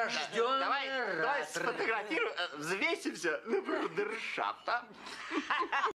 Прирожденный Давай, давай сфотографируем, э, взвесимся на брудершафта.